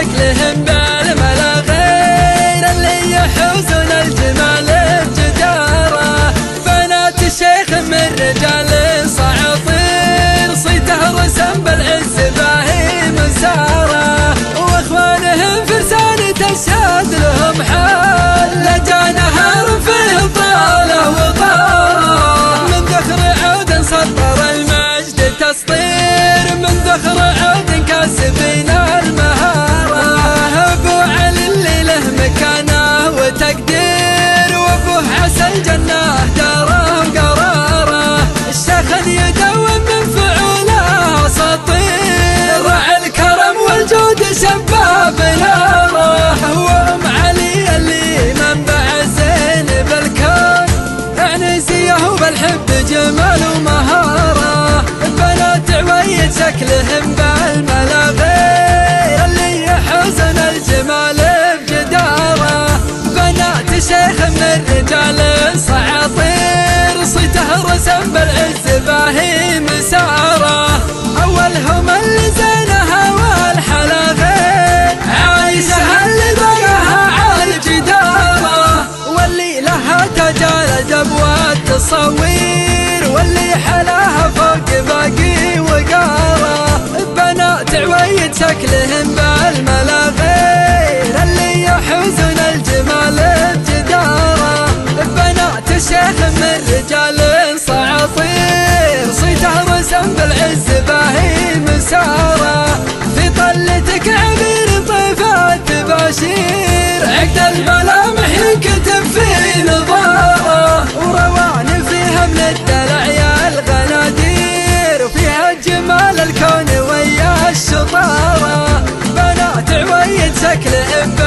شكلهم بالملا غير اللي يحوزون الجمال بجدارة بنات الشيخ من رجال صعطير صيته رسم بالعز باهي مسارة وإخوانهم فرسان تشهد لهم حال لجا نهار فيه طاله وطارة. من ذخر عود سطر المجد تسطير. بالحب جمال ومهارة بنات عويد شكلهم بالملا غير اللي يحزن الجمال بجدارة بنات شيخ من رجال صعاطير. صيته رسم بالعز شكلهم بالملا غير اللي يحوزون الجمال بجداره بنات الشيخ من رجال صعاطير صيته رسم بالعز باهي مساره في طلتك عبير طيفات باشير عقد الملامح ينكتب في نظارة. وروان فيها من الدلع يا الغنادير وفيها جمال الكون ويا الشطاره بنات عويد شكلهم